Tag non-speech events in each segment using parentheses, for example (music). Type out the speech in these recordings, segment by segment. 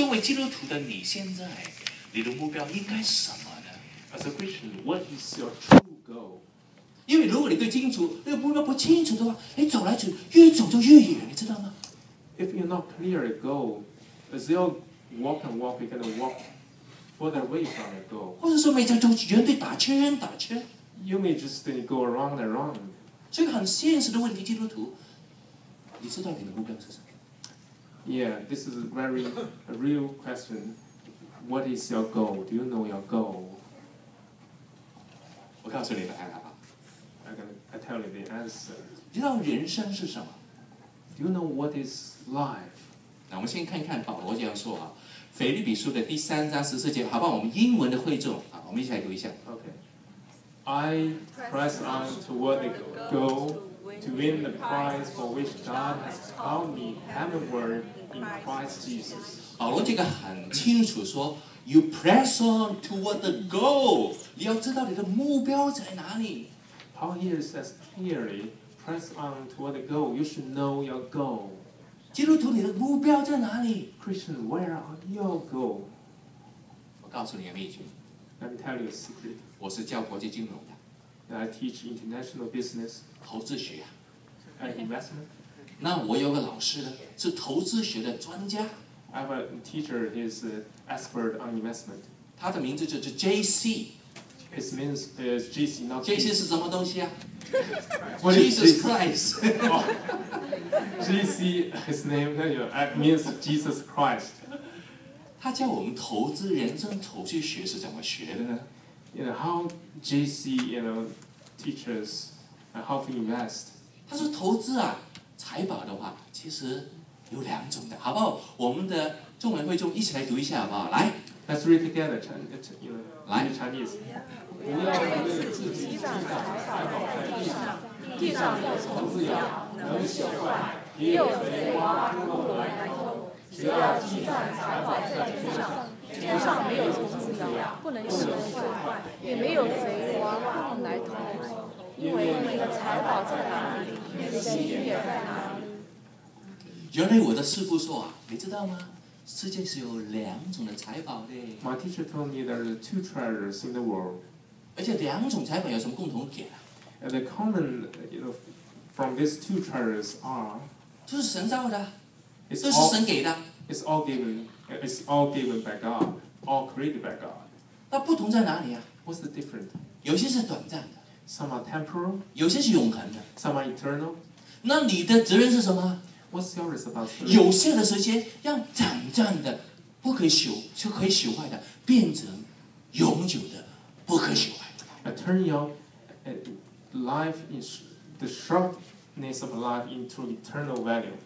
作为基督徒的你，现在你的目标应该是什么呢？As a Christian, what is your true goal? 因为如果你对清楚那个目标不清楚的话，你走来走越走就越远，你知道吗？If you're not clear a goal, as you walk and walk, you're gonna walk further away from your goal. 或者说每走走原地打圈打圈，You may just uh, go around and around. 这个很现实的问题。基督徒，你知道你的目标是什么？Yeah, this is a very a real question. What is your goal? Do you know your goal? 我告诉你答案好不好？ I'm gonna I tell you the answer. 你知道人生是什么？ Do you know what is life? 那我们先看一看保罗这样说啊，《腓立比书》的第三章十四节，好不好？我们英文的会众啊，我们一起来读一下。 Okay. I press on toward the goal to win the prize for which God has called me heavenward in Christ Jesus. 保罗这个很清楚说，You press on toward the goal，你要知道你的目标在哪里。 Paul here says clearly, press on toward the goal. You should know your goal. 基督徒，你的目标在哪里？ Christian, where are your goal? 我告诉你个秘诀， Let me tell you a secret. 我是教国际金融的， I teach international business 投资学啊。investment. 那我有个老师呢，是投资学的专家，I have a teacher, he's expert on investment. 他的名字就是 J.C。His means is J.C. not J.C. 是什么东西啊 is Jesus JC? Christ。Oh, GC, his name uh, means Jesus Christ. 他教我们投资人生投资学是怎么学的呢？You know how JC, you know, teaches uh, how to invest. 他说投资啊，财宝的话，其实有两种的，好不好？我们的中文会众一起来读一下，好不好？来，Let's read together, uh, you know, 来 in Chinese. 不要为自己积攒财宝在地上，地上有虫子咬，能朽坏；也有贼挖入来偷。只要积攒财宝在天上，天上没有虫子咬，不能朽坏，也没有贼挖入来偷。因为你的财宝在哪里，你的心也在哪里。原来我的师傅说啊，你知道吗？世界是有两种的财宝的，My teacher told me there are two treasures in the world. 而且两种财宝有什么共同点啊？And the common, uh, you know, from these two treasures are 这是神造的这是神给的。it's all given it's all given by God, all created by God. 那不同在哪里啊？What's the difference? 有些是短暂的，Some are temporal, 有些是永恒的。some are eternal. 那你的责任是什么？What's your responsibility? 有限的时间，让短暂的、不可以朽、就可以朽坏的，变成永久的、不可朽坏的。Uh, turn your uh, life in sh- the shortness of life into eternal value,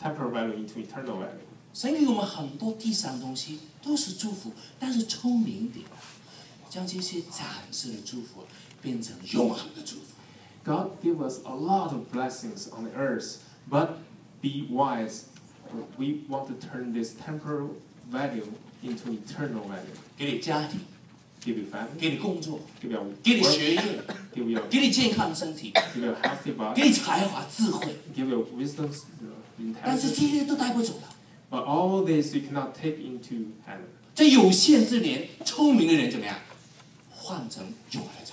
temporal value into eternal value. 神给我们很多地上的东西都是祝福，但是聪明一点，将这些暂时的祝福。God give us a lot of blessings on the earth, but be wise. We want to turn this temporal value into eternal value. 给你家庭， Give you family, 给你工作， give you 给你 work, 学业， give you 给你健康的身体， give you (laughs) healthy 给 body, 你才华、智慧， give you wisdom, you know, 但是这 intelligence. 些都带不走的。 But all this you cannot take into heaven. 在有限之年，聪明的人怎么样？换成永恒的财富。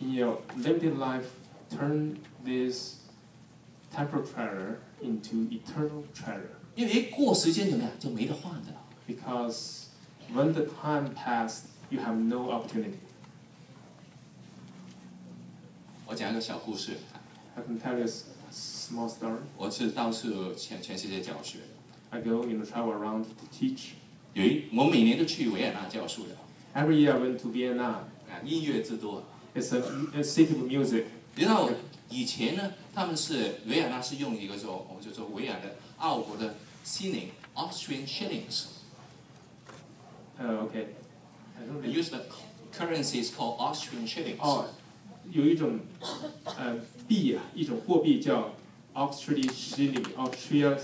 In your limited life, turn this temporal treasure into eternal treasure. 因为一过时间怎么样，就没得换的了。 Because when the time passed, you have no opportunity. 我讲一个小故事， I can tell you a s- small story. 我是到处全全世界教学的。 I go you know travel around to teach. 有一，我每年都去维也纳教书的， Every year I went to Vienna. 啊，音乐之都。 It's a, a city of music. 你知道以前呢，他们是维也纳是用一个说，我们就说维也纳奥国的 s i Austrian shillings。Uh, okay. They use the currency is called Austrian shillings。哦，有一种呃币啊，一种货币叫 Austrian shilling, Austria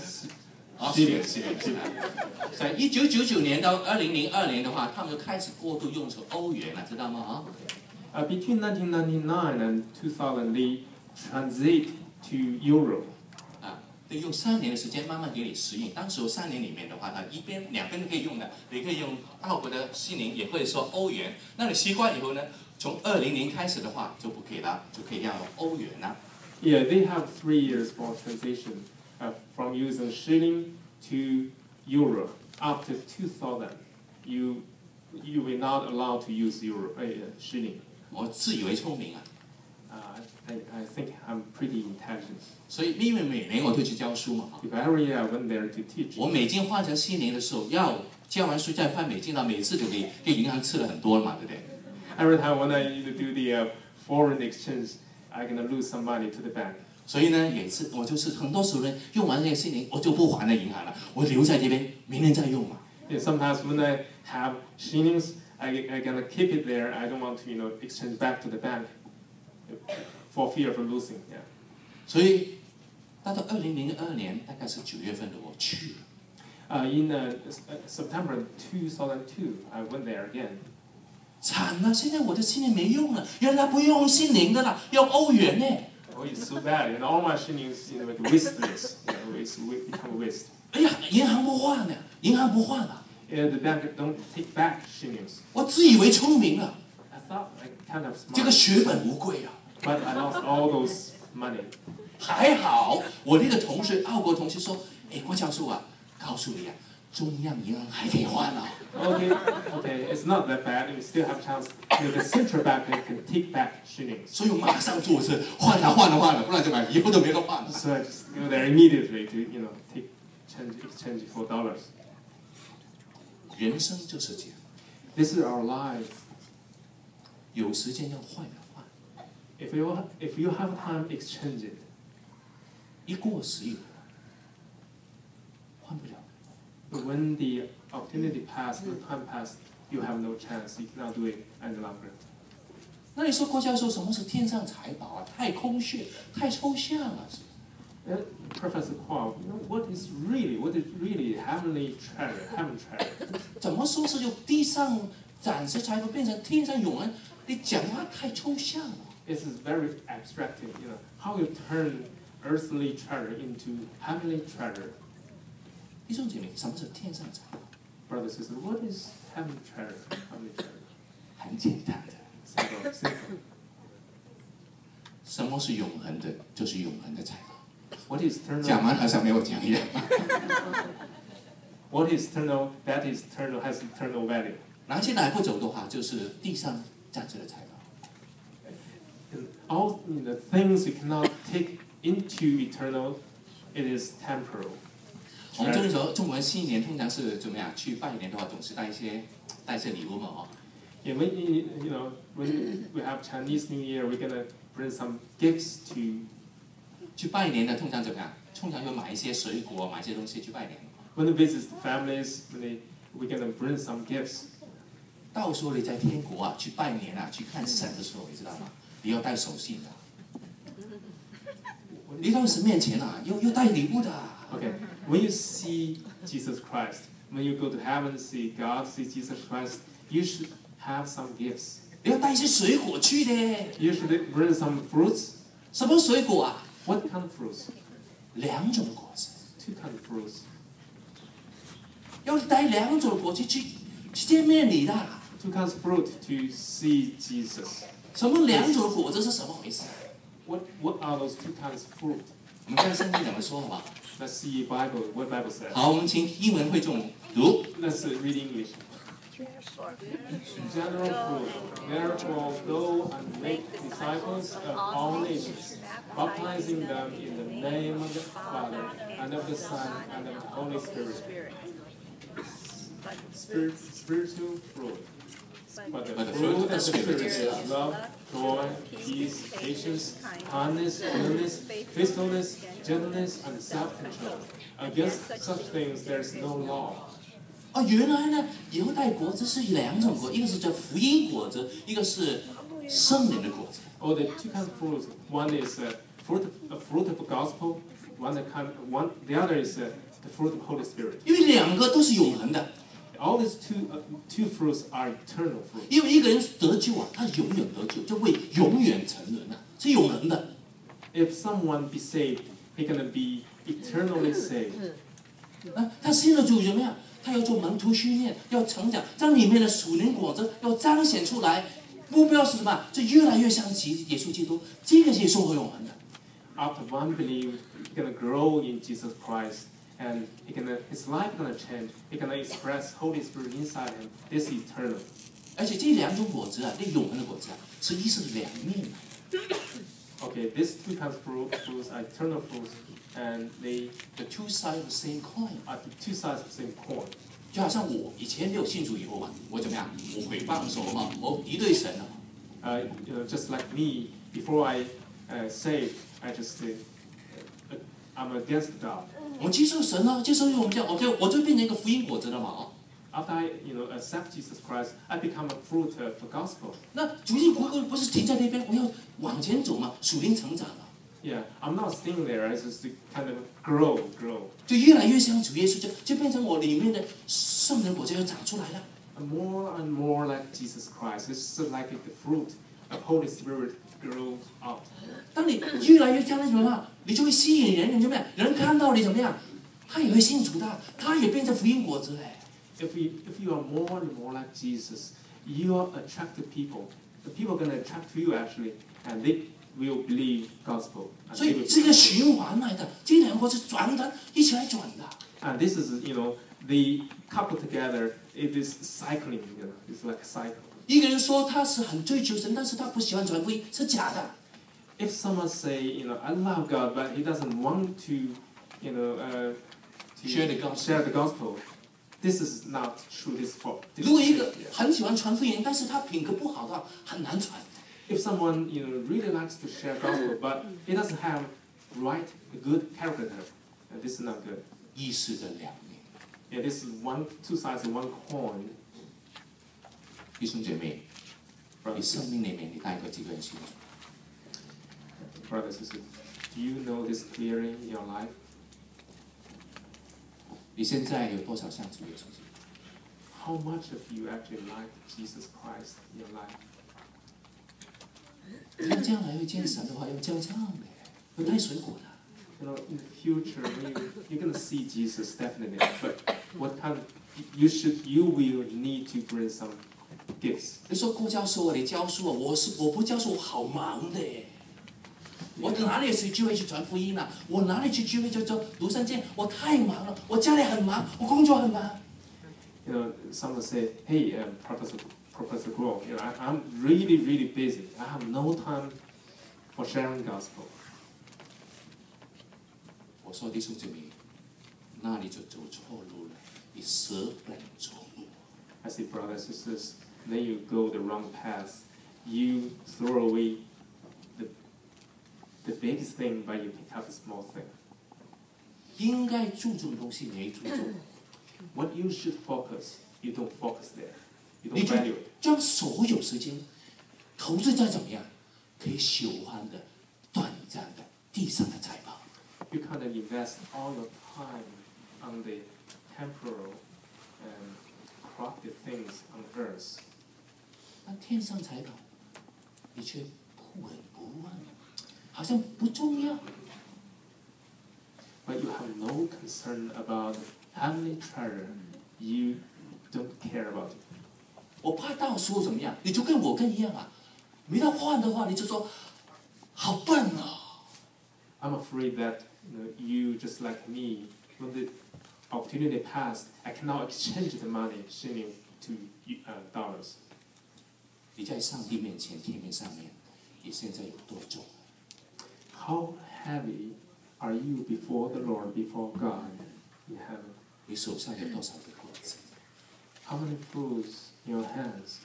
Austrian shilling. 在一九九九年到二零零二年的话，他们就开始过度用成欧元了，知道吗？啊，Uh, between 1999 and 2000, they transit to euro. 啊， 得用三年的时间慢慢给你适应。当时三年里面的话，它一边两边都可以用的，你可以用澳国的西宁，也或者说欧元。那你习惯以后呢，从二零零开始的话就不可以了，就可以要欧元了。 Yeah, they have three years for transition uh, from using shilling to euro. After 2000, you you will not allowed to use euro uh, shilling. 我自以为聪明啊，Uh, I, I think I'm pretty intelligent 所以因为每年我都去教书嘛，because every year I went there to teach. 我美金换成新年的时候，要教完书再换美金了，每次就给给银行吃了很多了嘛，对不对？Every time when I do the uh, foreign exchange, I'm gonna lose some money to the bank. 所以呢，有一次我就是很多时候呢，用完这个新年，我就不还了银行了，我留在这边，明年再用嘛。Yeah, sometimes when I have shillings, I I gonna keep it there. I don't want to you know exchange back to the bank uh, for fear of losing. Yeah. 所以到到二零零二年，大概是九月份的，我去了。 Uh, in uh, S- uh, September 2002, I went there again. 惨了，现在我的西宁没用了，原来不用西宁的啦，要欧元呢。 Oh, it's so bad. And all my shillings, you know, like (laughs) wasteless. You know, it's wa- become waste. 哎呀，银行不换呢，银行不换了， And the bank don't take back shillings. 我自以为聪明了， I thought I kind of 这个 smart, 血本无归啊。 but I lost all those money. 还好，我那个同学，澳国同学说，哎，郭教授啊，告诉你啊，中央银行还可以换啊。 Okay, okay, it's not that bad. You still have chance. You know, the central bank can take back shillings. 所以我马上坐车换了换了换了，不然怎么办？以后都没得换了。 So I just go there immediately to, you know, take change exchange for dollars. 人生就是这样，This is our life. 有时间要换要换，If you if you have time, exchange it. 一过时以后换不了。When the opportunity passed, the time passed, you have no chance. You cannot do it any longer. 那你说郭教授什么是天上财宝啊？太空穴，太抽象了。Uh, Professor Kwok, you know, what is really, what is really heavenly treasure, heaven treasure? 怎么说是由地上暂时财富变成天上永恒？你讲话太抽象了。 This (laughs) is very abstract, you know, how you turn earthly treasure into heavenly treasure. 弟兄姐妹，什么是天上财宝？ Brothers and sisters, what is heaven treasure? Heavenly treasure. 很简单的， Simple, simple. (laughs) 什么是永恒的？就是永恒的财宝。 What is 讲 eternal? 完好像没有讲一样。 What (laughs) is eternal? That is eternal has eternal value. 拿起来不走的话，就是地上暂时的财宝。 And all you know, things you cannot take into eternal, it is temporal. 我们中国中国人新年通常是怎么样？去拜年的话，总是带一些带一些礼物嘛，哦。 Yeah, when you, you know when we have Chinese New Year, we're gonna bring some gifts to 去拜年的通常怎么样？通常会买一些水果，买一些东西去拜年。when we visit families. When they, we're gonna bring some gifts. 到时候你在天国啊，去拜年啊，去看神的时候，你知道吗？你要带手信的。你到神面前啊，要要带礼物的。Okay, when you see Jesus Christ, when you go to heaven, see God, see Jesus Christ, you should have some gifts. 你要带一些水果去的。You should bring some fruits. 什么水果啊？What kind of fruits? 两种果子，Two kind of fruits. 要带两种果子去去见面你的。Two kinds of fruit to see Jesus. 什么两种果子是什么回事？What what are those two kinds of fruit? 我们看圣经怎么说好不好？Let's see Bible. What Bible says. 好，我们请英文会众读。Let's uh, read English. General fruit. Therefore, go and make disciples of all nations, baptizing them in the name of the Father and of the Son and of the Holy Spirit. Spirit spiritual fruit. But the But the fruit of the Spirit is love, joy, peace, patience, kindness, goodness, faithfulness, gentleness, and self-control. Against such things there is no law. 哦，原来呢，犹太果子是两种果，一个是叫福音果子，一个是圣灵的果子。Oh, the two kinds of fruits. One is uh, fruit, a fruit of gospel. One the kind, one the other is uh, the fruit of Holy Spirit. 因为两个都是永恒的，All these two uh, two fruits are eternal fruits. 因为一个人得救啊，他永远得救，就会永远沉沦啊，是永恒的。If someone be saved, he gonna be eternally saved. 啊，他信了主怎么样？他要做门徒训练，要成长，将里面的属灵果子要彰显出来。目标是什么？就越来越像基耶稣基督，这个是永恒的。After one believes, he's gonna grow in Jesus Christ, and he gonna his life gonna change. He gonna express Holy Spirit inside him. This is eternal. 而且这两种果子啊，这永恒的果子啊，实际是两面的。Okay, these two kinds of fruit, fruits are eternal fruits, and they The two sides of the same coin， are the two sides of the same coin. 就好像我以前没有信主以后啊，我怎么样？我诽谤什么？我敌对神啊。 Uh, you know, just like me, before I uh, saved, I just uh, uh, I'm against God. 我接受神啊，接受我们这样，我就我就变成一个福音果子了嘛啊。 After I, you know, accept Jesus Christ, I become a fruit of the gospel. 那主义不不不是停在那边，我要往前走嘛，属灵成长啊， Yeah, I'm not staying there. I just kind of grow, grow. 就越来越像主耶稣，就就变成我里面的圣灵果子要长出来了。 And more and more like Jesus Christ. It's just like the fruit of Holy Spirit grows out. 当你越来越像那什么嘛，你就会吸引人，你怎么样？人看到你怎么样，他也会信主的，他也变成福音果子嘞。 If you if you are more and more like Jesus, you are attractive people. The people are gonna attract to you actually, and they will believe gospel. And, 所 they 以 will 是一个循环来的，这两个果子转的，一起来转的。 and this is you know the couple together. It is cycling. You know, it's like a cycle. 一个人说他是很追求神，但是他不喜欢传福音，是假的。 If someone say you know I love God, but he doesn't want to, you know, uh, to Share the gospel. share the gospel, this is not true. This is false. This 如果一 is 个 fake, yeah. 很喜欢传福音，但是他品格不好的话，很难传。 If someone you know really likes to share gospel, but he doesn't have right, good character, uh, this is not good. 意识的两面， Yeah, this is one, two sides of one coin. 弟兄姐妹，你 Brothers, 生命里面你带过几个人信主？ brothers and sisters, do you know this clearly in your life? 你现在有多少像主耶稣基督？How much of you actually like Jesus Christ in your life? 你要将来要见神的话，要交账的，要带水果的。You know, in the future, when you, you're gonna see Jesus definitely, but what kind you should, you will need to bring some gifts. 你说顾教授啊，你教书啊，我是我不教书，我好忙的耶。我哪里去聚会去传福音啊？我哪里去聚会就做读圣经？我太忙了，我家里很忙，我工作很忙。 You know, someone say, hey, um, Professor, Professor Guo, you know, I, I'm really, really busy. I have no time for sharing gospel. 我说弟兄姊妹，那你就走错路了，你舍本逐末。 I say, brothers and sisters, then you go the wrong path. You throw away the, the biggest thing, but you pick up the small thing. 应该注重的东西你没注重， What (clears throat) you should focus, you don't focus there. You 你 don't 就 value it. 将所有时间投资在怎么样，可以喜欢的、短暂的地上的财宝。 You kind of invest all your time on the temporal and crafted things on earth. 那天上财宝，你却不闻不问， 好像不重要。 But you have no concern about heavenly treasure. You don't care about it. 我怕到时候怎么样，你就跟我跟一样啊，没得换的话，你就说好笨啊、 I'm afraid that you, know, you just like me, when the opportunity passed, I cannot exchange the money shilling to uh, dollars. 你在上帝面前，天面上面，你现在有多重？ How heavy are you before the Lord, before God in heaven? 你手上有多少个果子？ How many fruits in your hands?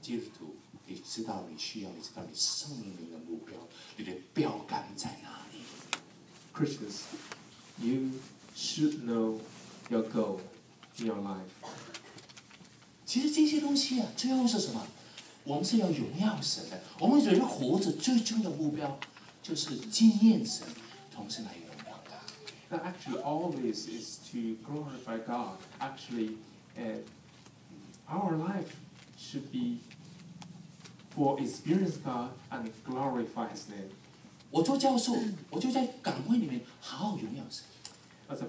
基督徒，你知道你需要，你知道你生命里的目标，你的标杆在哪里？ Christians, you should know your goal in your life. 其实这些东西啊，最后是什么？ 我们是要荣耀神的。我们人活着最重要的目标，就是经验神，同时来荣耀他。 Now, actually, all this is to glorify God. Actually, uh, our life should be for experience God and glorify His name. 我做教授，我就在岗位里面好好荣耀神。 As a